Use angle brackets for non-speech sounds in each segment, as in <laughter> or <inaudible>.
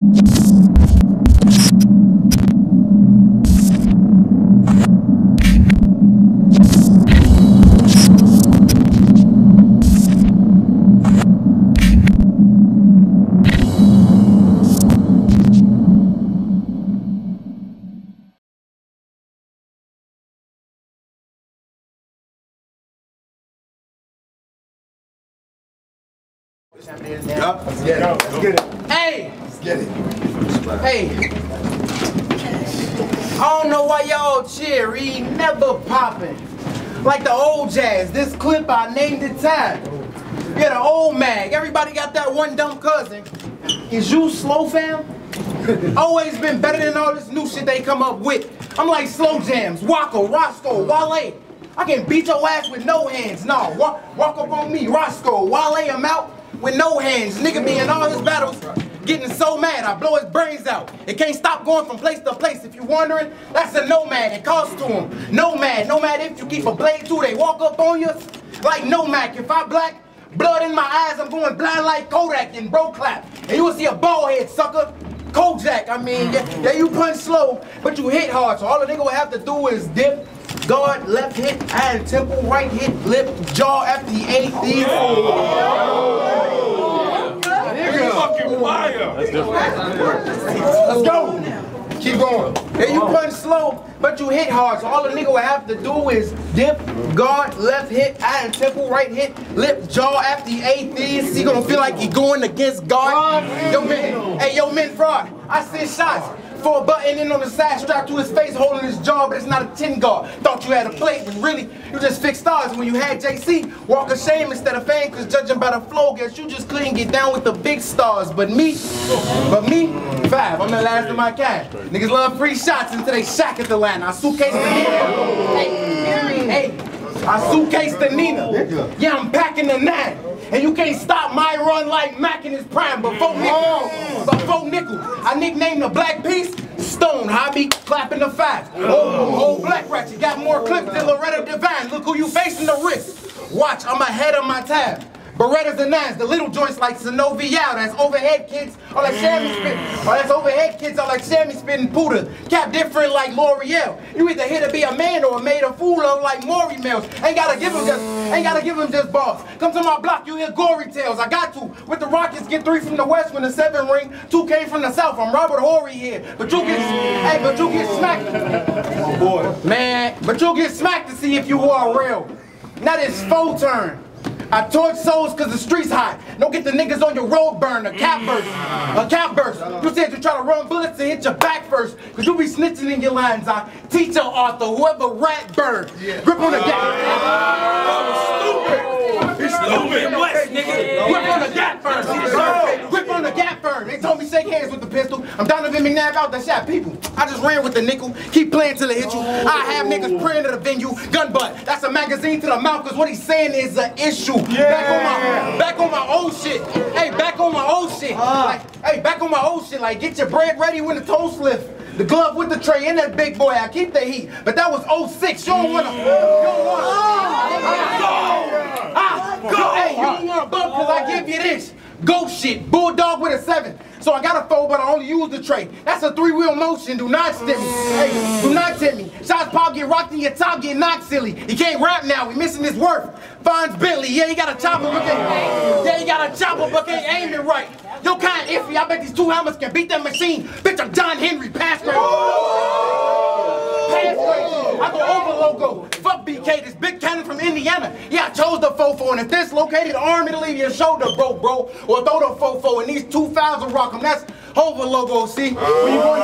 you jazz. This clip I named it time. Yeah, the old mag. Everybody got that one dumb cousin. Is you slow fam? <laughs> Always been better than all this new shit they come up with. I'm like slow jams, Waka, Roscoe, Wale. I can beat your ass with no hands. Nah, walk, walk up on me, Roscoe, Wale. I'm out with no hands. Nigga be in all his battles, getting so mad I blow his brains out. It can't stop going from place to place. If you're wondering, that's a nomad. It calls to him. Nomad, nomad. If you keep a blade too, they walk up on you like nomad. If I black, blood in my eyes, I'm going blind like Kodak and bro clap. And you will see a bald head sucker. Kojak, I mean, yeah, yeah, you punch slow, but you hit hard. So all the nigga will have to do is dip, guard, left hit, and temple, right hit, lip, jaw after the oh. Eighth. Fucking fire. Let's go. Keep going. Yeah, you punch slow, but you hit hard. So all the nigga will have to do is dip, guard, left hit, iron temple, right hit, lip, jaw after the eighth. He gonna feel like he going against guard. Yo, man, hey, yo, men, fraud. I send shots. For a button in on the side, strapped to his face, holding his jaw, but it's not a 10 guard. Thought you had a plate, but really, you just fixed stars. When you had JC, walk of shame instead of fame, cause judging by the flow, guess you just couldn't get down with the big stars. But me, but me, five, I'm the last of my kind. Niggas love free shots until they shack at the line. I suitcase the Nina. Hey, hey, I suitcase the Nina. Yeah, I'm packing the nine. And you can't stop my run like Mac in his prime. Before nickel, before nickel, I nicknamed the black piece Stone. Be clapping the five. Oh, old black Ratchet got more clips than Loretta Devine. Look who you facing the wrist. Watch, I'm ahead of my time. Berettas and nines, the little joints like Sanofi out. That's overhead kids, or like Sammy mm. spit. Or that's overhead kids, or like Sammy spitting Puda. Cap different like L'Oreal. You either here to be a man or made a fool of like Maury Mills. Ain't gotta give him just, ain't gotta give him just balls. Come to my block, you hear gory tales. I got to. With the Rockets, get three from the west when the seven ring. Two came from the south. I'm Robert Horry here. But you get, hey, but you get smacked. Oh boy. Man, but you'll get smacked to see if you are real. Now it's full turn. I torch souls cause the streets hot. Don't get the niggas on your road burn. A cap mm. burst. A cap burst. Uh. You said you try to run bullets to hit your back first. Cause you be snitching in your lines. I teach your author, whoever rat bird. Grip on the gap. Ah. He's stupid. Bless, nigga. Grip on the gap first. Grip on the gap first. They told me shake hands with the pistol. I'm Donovan McNabb out the shot. People, I just ran with the nickel. Keep playing till it hit you. I have niggas praying at the venue. Gun butt. That's a magazine to the mouth because what he's saying is an issue. Back on my back on my old shit. Hey, back on my old shit. Like, hey, back on my old shit. Like, get your bread ready when the toast lift. The glove with the tray in that big boy. I keep the heat. But that was 06. You don't wanna. You don't wanna. Ah, go. Hey, you don't wanna bump because I give you this. Go shit. Bulldog with a seven. So I got a four, but I only use the tray. That's a three-wheel motion. Do not stem me. Hey, do not tip me. Shots pop get rocked and your top get knocked silly. He can't rap now. We missing his worth. Finds Bentley. Yeah, he got a chopper, but can't. Yeah, he got a chopper, but can't aim it right. Yo, kind iffy. I bet these two helmets can beat that machine. Bitch, I'm John Henry. Pass grade. Pass grade. I go over logo. Fuck BK, this big cannon from Indiana. Yeah, I chose the fofo, and if this located arm, it'll leave your shoulder broke, bro. Or throw the fofo, and these two fouls will rock 'em. That's Hova logo, see? When you going,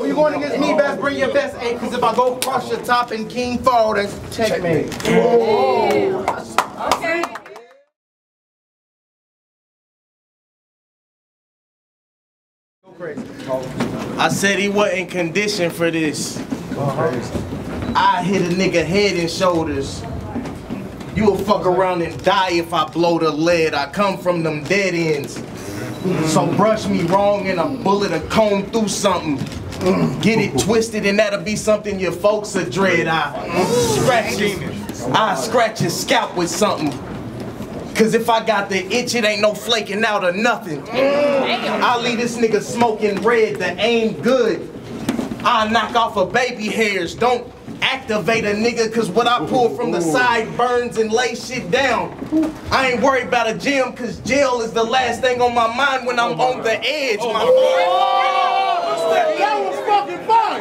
when you going against me, best bring your best eight, because if I go across your top and king fall, that's checkmate. I said he wasn't conditioned for this. I hit a nigga head and shoulders. You'll fuck around and die if I blow the lead. I come from them dead ends. So brush me wrong and a bullet will comb through something. Get it twisted and that'll be something your folks are dread. I scratch his, I scratch his scalp with something. Cause if I got the itch, it ain't no flaking out or nothing. I leave this nigga smoking red, that ain't good. I knock off a baby hairs, don't activate a nigga cause what I pull from the side burns and lay shit down. I ain't worried about a gym cause jail is the last thing on my mind when I'm on the edge. My That was fucking fine.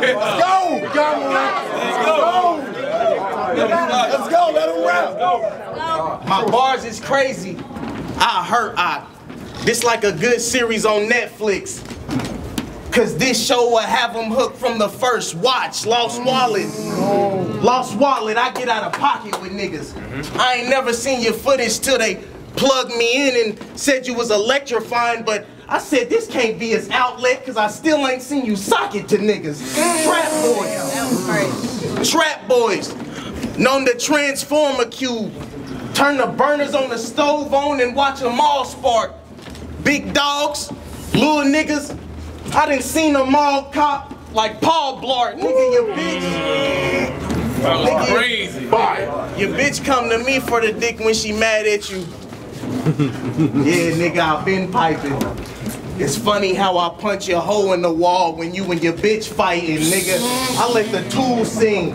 Let's go, Let's go. Let's go. Let him rap. My bars is crazy. I hurt I. This like a good series on Netflix. Cause this show will have them hooked from the first watch. Lost Wallet. Lost Wallet, I get out of pocket with niggas. Mm-hmm. I ain't never seen your footage till they plugged me in and said you was electrifying, but I said this can't be his outlet cause I still ain't seen you sock it to niggas. Trap boys. Trap boys. Known to transform a cube. Turn the burners on the stove on and watch them all spark. Big dogs, little niggas. I didn't seen them all cop like Paul Blart. Nigga, your bitch. Nigga, Crazy. your bitch come to me for the dick when she mad at you. <laughs> yeah, nigga, I've been piping. It's funny how I punch your hole in the wall when you and your bitch fighting, nigga. I let the tools sing.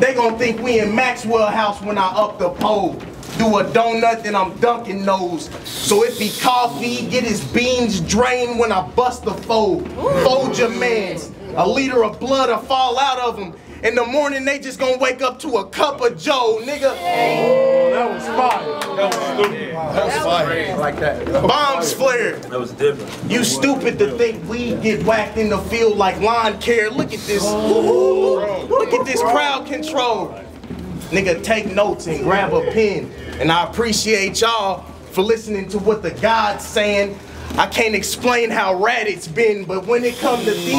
They gon' think we in Maxwell house when I up the pole. Do a donut, then I'm dunking those. So if he coffee, get his beans drained when I bust the fold. Fold your mans. A liter of blood will fall out of them. In the morning, they just gonna wake up to a cup of Joe, nigga. Oh, that was fire. That was stupid. That was fire. I like that. Bombs flared. That was different. You stupid to think we get whacked in the field like lawn care. Look at this. Oh. Look at this crowd control. Nigga, take notes and grab a pen. And I appreciate y'all for listening to what the God's saying. I can't explain how rad it's been, but when it comes to these,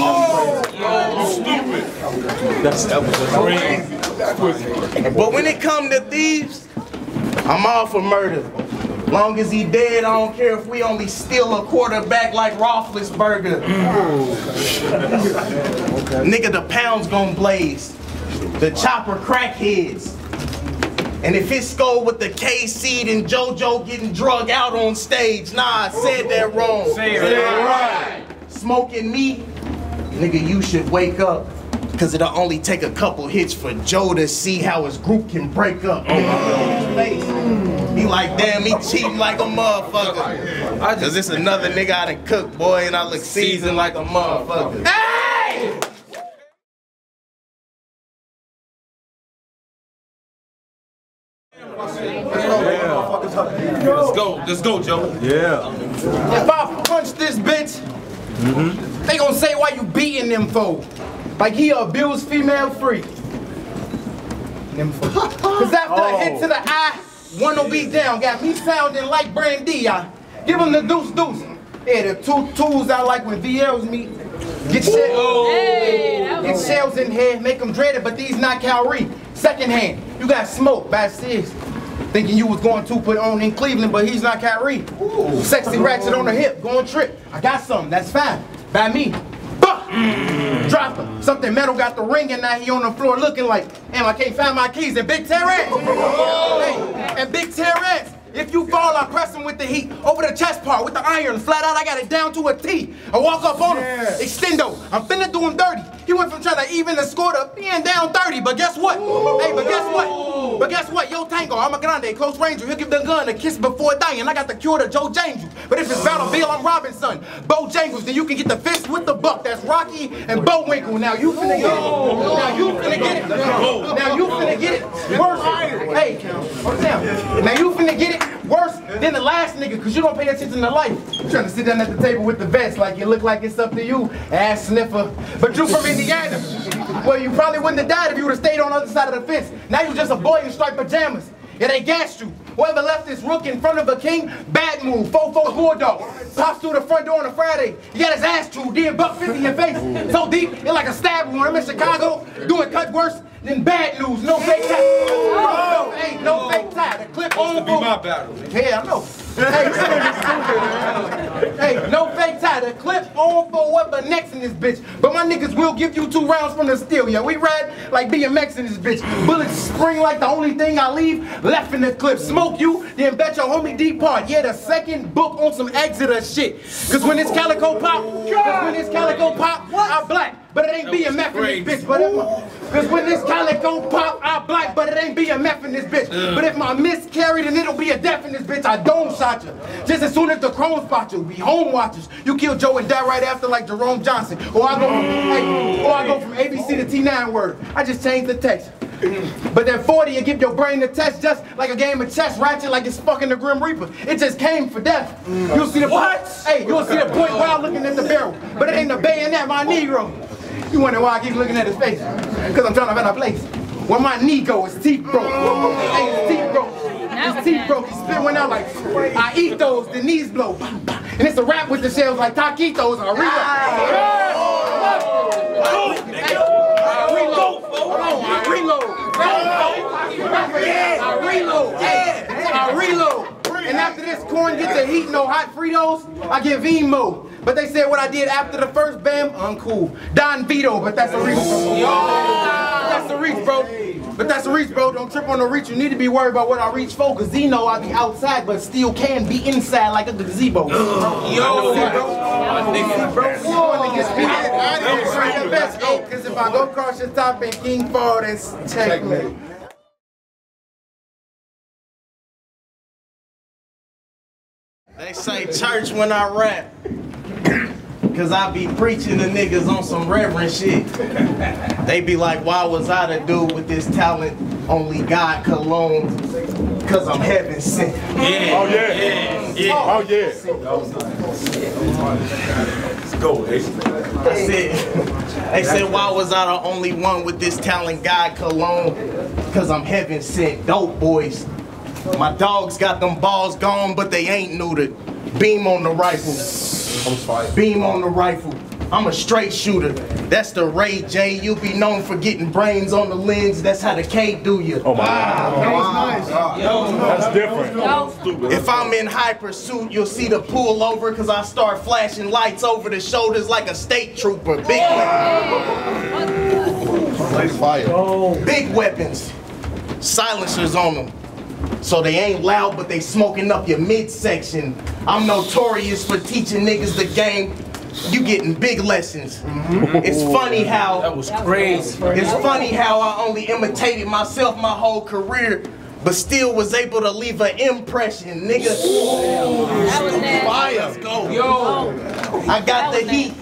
but when it come to thieves, I'm all for murder. Long as he dead, I don't care if we only steal a quarterback like Roethlisberger. Nigga, the pounds gon' blaze. The chopper crackheads. And if it's skull with the K seed and JoJo getting drug out on stage, nah, I said that wrong. Say it right. Smoking me, nigga, you should wake up. Cause it'll only take a couple hits for Joe to see how his group can break up. Nigga, look at his face. He like, damn, he cheating like a motherfucker. Cause it's another nigga I done cook, boy, and I look seasoned like a motherfucker. Hey! Let's go. Joe. Yeah. If I punch this bitch, mm-hmm. they gonna say why you beating them for? Like he a abused female freak. Them. <laughs> Cause after a hit to the oh. eye, one will be down. Got me sounding like Brandy. I give him the deuce deuce. Yeah, the two tools I like when VLs meet. Get shells, get shells in here, make them dreaded, but these not Calry. Second hand, you got smoke by six. Thinking you was going to put on in Cleveland, but he's not Kyrie. Ooh. Sexy ratchet on the hip, going trip. I got something, that's fine. By me. Bah! Drop him. Something metal got the ring and now he on the floor looking like, damn, I can't find my keys. And Big Terrence. Hey, and Big Terrence. If you fall, I press him with the heat. Over the chest part with the iron. Flat out, I got it down to a T. I walk up on him. Extendo. I'm finna do him dirty. He went from trying to even the score to being down 30. But guess what? Hey, but guess what? But guess what? Yo, Tango, I'm a grande, close ranger. He'll give the gun a kiss before dying. I got the cure to Joe Jangles. But if it's Battle Bill, I'm Robinson. Bo Jangles, then you can get the fist with the buck. That's Rocky and Bullwinkle. Now you finna get it. Now you finna get it. Now you finna get it. Worse. Hey, it. Now you finna get it worse than the last nigga, cause you don't pay attention to life. You trying to sit down at the table with the vest like you look like it's up to you, ass sniffer. But you from Indiana. Well, you probably wouldn't have died if you would have stayed on the other side of the fence. Now you're just a boy in striped pajamas. Yeah, they gassed you. Whoever left this rook in front of a king, bad move. Fofo bulldog. Pops through the front door on a Friday. He got his ass chewed, did buck 50 in your face. So deep, it like a stab wound. I'm in Chicago, doing cut worse than bad news. No fake tie. No, oh. ain't no fake tie. The clip to be my battle. Yeah, I know. Hey, <laughs> hey, no fake tie. The clip on for what but next in this bitch. But my niggas will give you two rounds from the steel. Yeah, we ride like BMX in this bitch. Bullets spring like the only thing I leave left in the clip. Smoke you, then bet your homie depart. Yeah, the second book on some Exeter shit. Cause when it's calico pop, cause when it's calico pop, I black. But it ain't BMF in this bitch. But if cause when this calico pop, I black, but it ain't BMF in this bitch. But if my miscarried, then it'll be a death in this bitch. I don't shot you. Just as soon as the crones spot you, be home watchers. You kill Joe and die right after like Jerome Johnson. Or I go from, hey, or I go from ABC to T9 word. I just changed the text. But then 40, you give your brain the test just like a game of chess, ratchet like it's fucking the Grim Reaper. It just came for death. You'll see the what? Hey, you'll see the point while looking at the barrel. But it ain't the bayonet, my Negro. You wonder why I keep looking at his face? Because I'm trying to find a place. Where my knee go, his teeth broke. Hey, his teeth broke. His teeth broke. He spit one out like, I eat those, the knees blow. And it's a rap with the shells like taquitos. and I reload. I reload. I reload. Yeah. I reload. And after this corn gets the heat, no hot Fritos, I give emo. But they said what I did after the first bam, uncool. Don Vito, but that's a reach. That's a reach, bro. But that's a reach, bro. Don't trip on the reach. You need to be worried about what I reach for, cause Zeno I be outside, but still can be inside like a gazebo. Yo, bro. Bro, you wanna get speed. I'm trying the best, go. Cause if I go cross your top and King fall, that's checkmate. They say church when I rap. Cause I be preaching to niggas on some reverend shit. They be like, why was I to do with this talent? Only God cologne. Cause I'm heaven sent. Oh, yeah. Oh, yeah. Let's oh, go, Ace. I said, they said, why was I the only one with this talent, God cologne? Cause I'm heaven sent. Dope boys. My dogs got them balls gone, but they ain't neutered. Beam on the rifle. Beam on the rifle. I'm a straight shooter. That's the Ray J. You'll be known for getting brains on the lens. That's how the K do you. Oh, my God. Ah, oh, that's different. Yo. If I'm in high pursuit, you'll see the pull over because I start flashing lights over the shoulders like a state trooper. Big weapons. Fire. Big weapons. Silencers on them. So they ain't loud, but they smoking up your midsection. I'm notorious for teaching niggas the game. You getting big lessons. Mm-hmm. It's funny how That was crazy. it's funny how I only imitated myself my whole career, but still was able to leave an impression, nigga. That was. Fire. Let's go. Yo. I got the heat.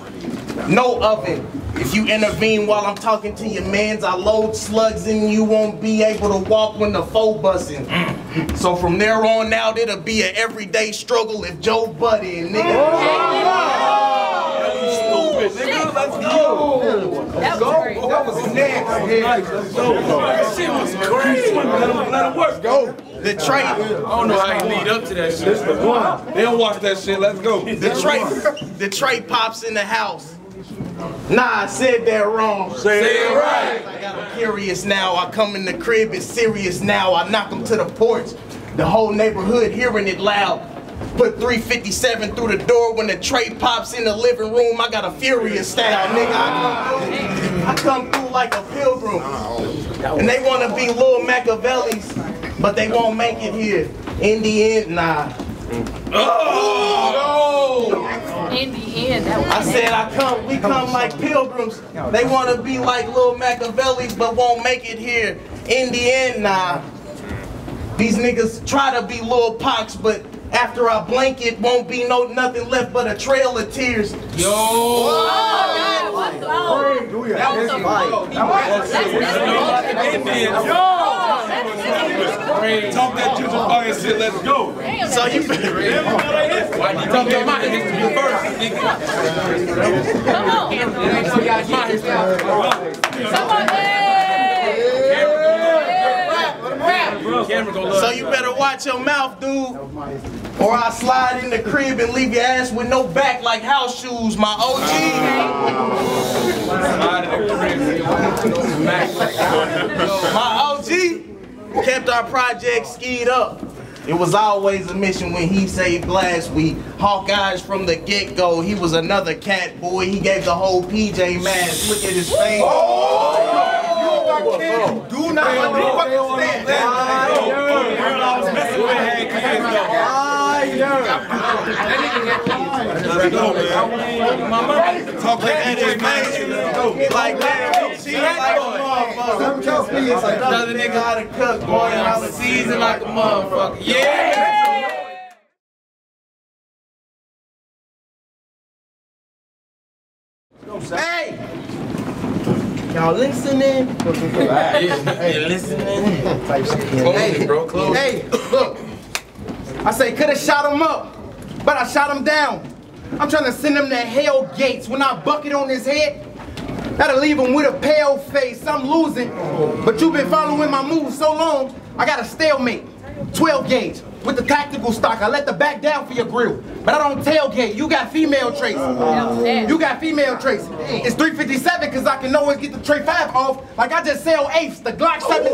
No oven. If you intervene while I'm talking to your mans, I load slugs and you won't be able to walk when the foe busting. So from there on out, it'll be an everyday struggle if Joe Buddy and nigga. Stupid, nigga. Let's go. That was great. That was nasty. That shit was crazy. Let him, let him work. Go. The trade, I don't know how he lead up to that shit. This the one. They don't watch that shit. Let's go. the trade, the trade pops in the house. Nah, I said that wrong. Say it right. I got 'em curious now. I come in the crib, it's serious now. I knock them to the porch. The whole neighborhood hearing it loud. Put 357 through the door when the tray pops in the living room. I got a furious style, nigga. I come, I come through like a pilgrim. And they want to be little Machiavellis, but they won't make it here. In the end, nah. Oh! In the end, that was I said I come, we come like pilgrims. They want to be like little Machiavellis, but won't make it here. In the end, nah. These niggas try to be little pox, but after I blink, it won't be no nothing left but a trail of tears. Yo! Oh, God, what the- oh. That was Talk that fire shit. Let's go. So you better. Talk that my history first. Come on. Come on, hey. Camera gonna So you better watch your mouth, dude. Or I slide in the crib and leave your ass with no back like house shoes, my OG. My OG kept our project skied up. It was always a mission when he saved blast. We Hawkeyes from the get-go. He was another cat boy. He gave the whole PJ mask. Look at his face. Oh, Do not understand Talk like that is man. Like that. She like a motherfucker. Another nigga how to cook, boy. And I was seasoned like a motherfucker. Yeah. Hey! Y'all listening? You listening? Hey, bro, close. Hey, look. <laughs> I say could have shot him up, but I shot him down. I'm trying to send him to hell gates. When I bucket on his head, that'll leave him with a pale face. I'm losing, but you've been following my moves so long, I got a stalemate. 12 gauge with the tactical stock. I let the back down for your grill, but I don't tailgate. You got female traits. Uh-huh. You got female traits. It's 357 because I can always get the tray 5 off like I just sell apes, the Glock 17.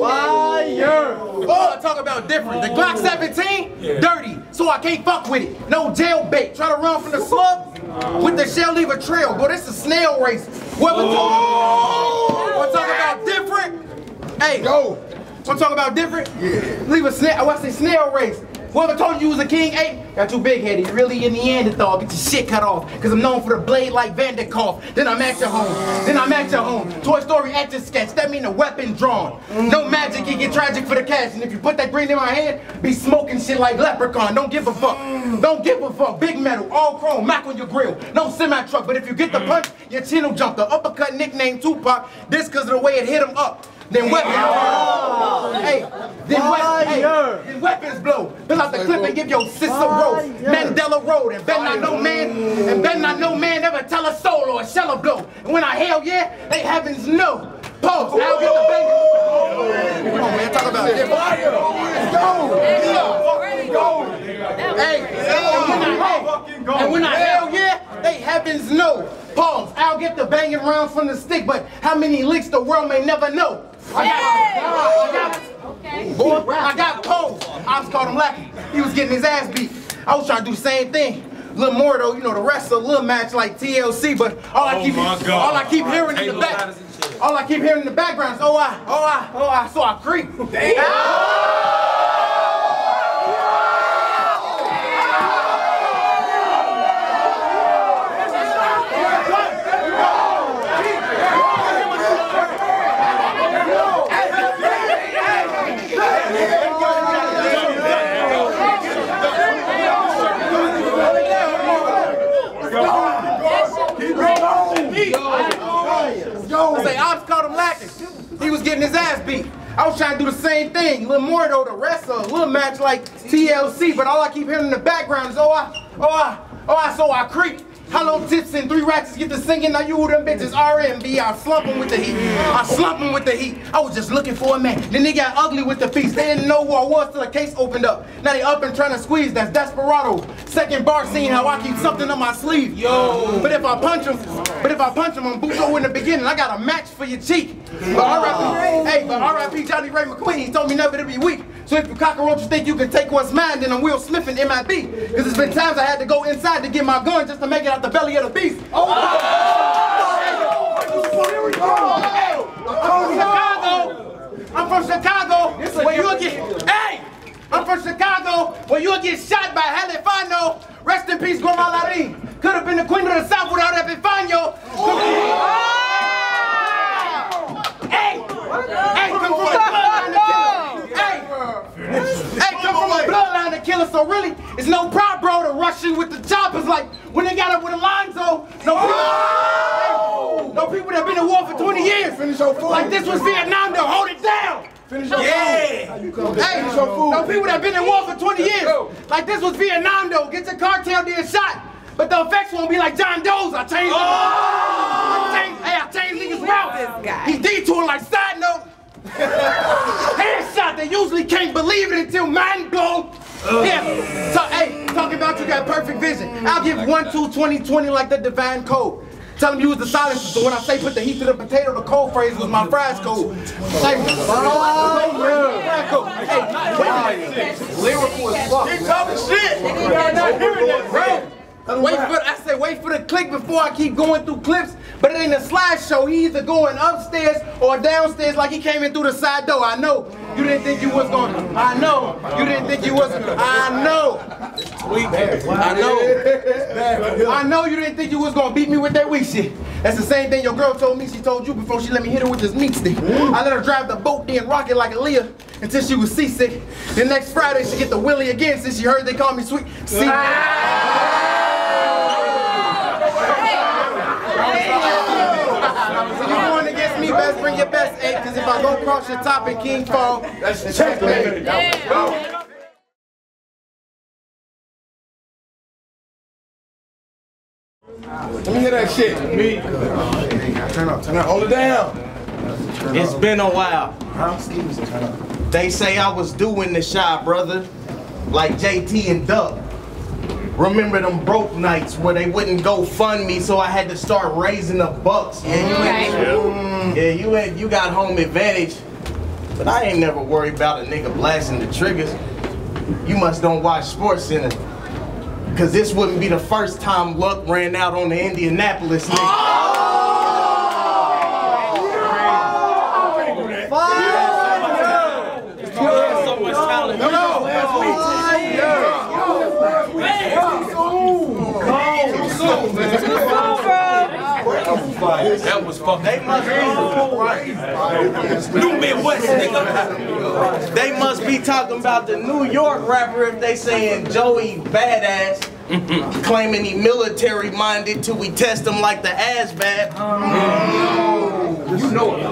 Fire! Oh, I talk about different. The Glock 17, dirty, so I can't fuck with it. No jail bait. Try to run from the slug uh-huh. with the shell, leave a trail. This is a snail race. What we talk, oh. talk about different? Hey, yo. Want to talk about different? Yeah. Leave a snail, I to say snail race. Whoever told you you was a king ape, got too big headed. You really in Neanderthal, get your shit cut off. Cause I'm known for the blade like Vanderkolk. Then I'm at your home. Then I'm at your home. Toy Story action sketch, that mean a weapon drawn. No mm. magic, it get tragic for the cash. And if you put that green in my hand, be smoking shit like leprechaun. Don't give a fuck. Mm. Don't give a fuck. Big metal, all chrome, Mac on your grill. No semi truck, but if you get the mm. punch, your chin will jump. The uppercut nickname Tupac, this cause of the way it hit him up. Then weapons. Hey, then, we- hey, then weapons blow. Fill out the clip and give your sister road. Mandela Road. And bet not no man, and bet not no man ever tell a soul or a shell a blow. And when I hell yeah, they heavens know. Pause. I'll get the baby. Come on, man. Talk about it. Hey, and when I, hey, and when I hell yeah, they heavens know. Pause. I'll get the banging rounds from the stick, but how many licks the world may never know. I got, I got, boy, I got Cole. I was called him Lackey. He was getting his ass beat. I was trying to do the same thing. Little more though, you know, the rest of a little match like TLC, but all I Oh keep, my all I keep hearing in the back, ladders and shit. all I keep hearing in the background is, oh I, oh I, oh I, so I creep. I say, Ops called him lacking. He was getting his ass beat. I was trying to do the same thing. Lil more though, the a little match like TLC, but all I keep hearing in the background is, oh I, oh I, oh I, so I creep. Hollow tips and three ratchets get to singing. Now you them bitches R&B. I slump 'em with the heat. I slump 'em with the heat. I was just looking for a man. Then they got ugly with the piece. They didn't know who I was till the case opened up. Now they up and trying to squeeze. That's desperado. Second bar scene. How I keep something on my sleeve. Yo. But if I punch him, but if I punch him, I'm Bujo in the beginning. I got a match for your cheek. But R.I.P. Hey, but R.I.P. Johnny Ray McQueen. He told me never to be weak. So if you cockroaches think you can take what's mine, then I'm Will Smith in MIB. Because it's been times I had to go inside to get my gun just to make it out the belly of the beast. Oh! I'm from Chicago. I'm from Chicago. Where you'll get, hey! I'm from Chicago, where you'll get shot by Halifano. Rest in peace, Grandma Larin. Could have been the queen of the South without Epifanio. Hey! Hey, come from the bloodline to kill. Hey! Hey, come from a bloodline to kill us. So really, it's no pride, bro, to rush in with the choppers like when they got up with Alonzo. No people, no people that been in war for 20 years. Finish your food. Like this was Vietnam, to hold it down. Finish your Yeah. Hey, Finish your food. no people that been in war for 20 years. Like this was Vietnam, though. Get your cartel there shot. But the effects won't be like John Doe's. I changed oh! I changed, hey, I changed niggas' route. He detoured like side note. <laughs> Headshot, they usually can't believe it until mind blown. Yeah. So, hey, talking about you got perfect vision. I'll give 1, 2, 20, 20 like the divine code. Tell him you use the silencer, so when I say put the heat to the potato, the cold phrase was my fries code. Like, fried code. Hey, Lyrical as fuck. Keep talking shit. Bro, wait for I said wait for the click before I keep going through clips. But it ain't a slideshow. He either going upstairs or downstairs like he came in through the side door. I know. You didn't think you was going. To. I know. You didn't think you was. I know. Sweet, I know. I know you didn't think you was gonna beat me with that weak shit. That's the same thing your girl told me she told you before she let me hit her with this meat stick. I let her drive the boat then rock it like a Leah until she was seasick. Then next Friday she get the willy again since she heard they call me sweet. See. Ah! So you going against best bring your best eight, cause if I go cross your top and king fall, that's checkmate. Let me hear that shit. Me. Turn up, turn up, hold it down. It's been a while. They say I was doing the shot, brother, like JT and Duck. Remember them broke nights where they wouldn't go fund me, so I had to start raising the bucks. Yeah, you ain't, yeah, you ain't, you got home advantage, but I ain't never worried about a nigga blasting the triggers. You must don't watch Sports Center, cause this wouldn't be the first time luck ran out on the Indianapolis nigga. So much talent. That was fucking. They must be New Midwest nigga. They must be talking about the New York rapper if they saying Joey badass. Claiming he military minded till we test him like the ASVAB.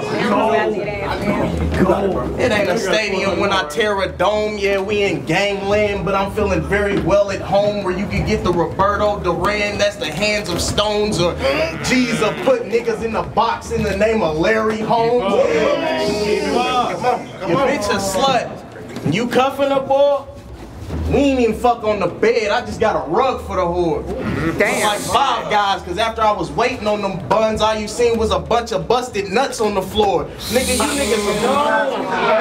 It It ain't a stadium when I tear a dome. Yeah, we in gangland, but I'm feeling very well at home where you can get the Roberto Duran, that's the hands of stones, or G's of put niggas in the box in the name of Larry Holmes. Come on, you bitch a slut. You cuffing a boy? We ain't even fuck on the bed. I just got a rug for the whore. Damn. Like five guys, cause after I was waiting on them buns, all you seen was a bunch of busted nuts on the floor. Nigga, you niggas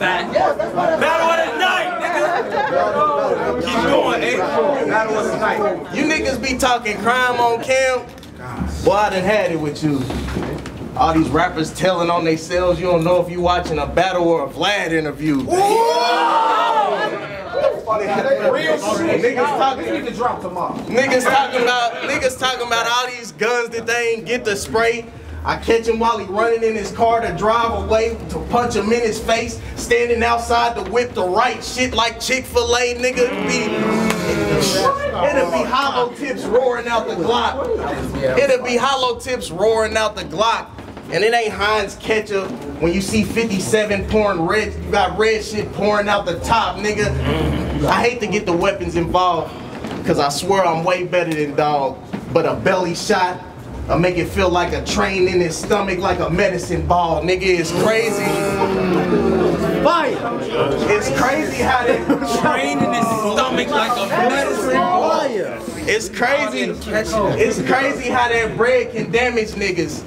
Battle of the night, nigga. Keep going, eh? You niggas be talking crime on camp. Boy, I done had it with you. All these rappers telling on themselves, you don't know if you watching a battle or a Vlad interview. Niggas talking, niggas talking about niggas talking about all these guns that they ain't get to spray. I catch him while he running in his car to drive away to punch him in his face, standing outside to whip the right shit like Chick-fil-A, nigga. It'd be hollow tips roaring out the Glock. It'll be hollow tips roaring out the Glock. And it ain't Heinz ketchup when you see 57 pouring red, you got red shit pouring out the top, nigga. I hate to get the weapons involved, cause I swear I'm way better than dog. But a belly shot, I make it feel like a train in his stomach like a medicine ball. Nigga, it's crazy. Fire. It's crazy how they Train in his stomach like a medicine ball. It's crazy. It's crazy how that bread can damage niggas.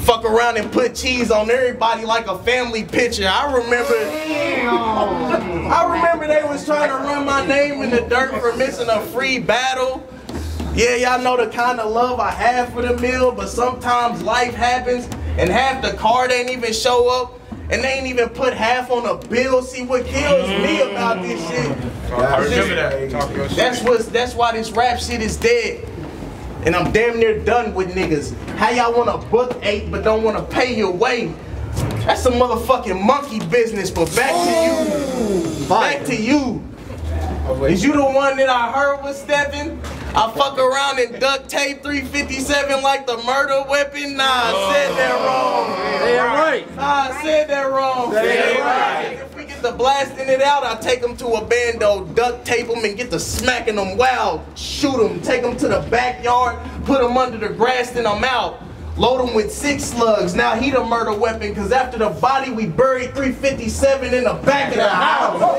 Fuck around and put cheese on everybody like a family picture. I remember. I remember they was trying to run my name in the dirt for missing a free battle. Yeah, y'all know the kind of love I have for the meal, but sometimes life happens and half the card ain't even show up and they ain't even put half on a bill. See what kills me mm-hmm. about this shit. I remember that. Talk your shit. That's what's that's why this rap shit is dead. And I'm damn near done with niggas. How y'all wanna book eight but don't wanna pay your way? That's some motherfucking monkey business, but back to you. Back to you. Is you the one that I heard was stepping? I fuck around and duct tape 357 like the murder weapon? Nah, I said that wrong. Yeah, right. Nah, I said that wrong. Damn right. If we get to blasting it out, I take them to a bando, duct tape them, and get to smacking them wild. Shoot them, take them to the backyard, put them under the grass, then I'm out. Load them with six slugs. Now he the murder weapon, cause after the body we buried 357 in the back of the house.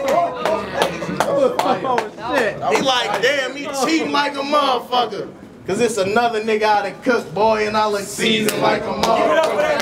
Oh, he like, damn, he cheating like a motherfucker. Cause it's another nigga out of cook, boy, and I look seasoned like a motherfucker.